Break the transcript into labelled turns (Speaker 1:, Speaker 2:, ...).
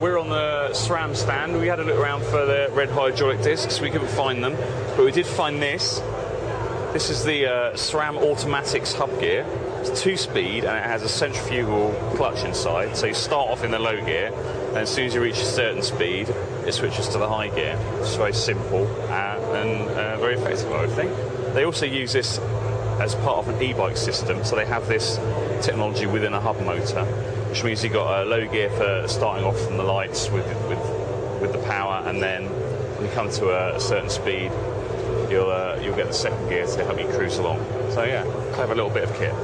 Speaker 1: We're on the SRAM stand. We had a look around for the red hydraulic discs. We couldn't find them, but we did find this. This is the uh, SRAM Automatix hub gear. It's two speed and it has a centrifugal clutch inside. So you start off in the low gear, and as soon as you reach a certain speed, it switches to the high gear. It's very simple uh, and uh, very effective, I would think. They also use this as part of an e-bike system, so they have this technology within a hub motor, which means you've got a low gear for starting off from the lights with with, with the power, and then when you come to a, a certain speed, you'll uh, you'll get the second gear to help you cruise along. So yeah, clever little bit of kit.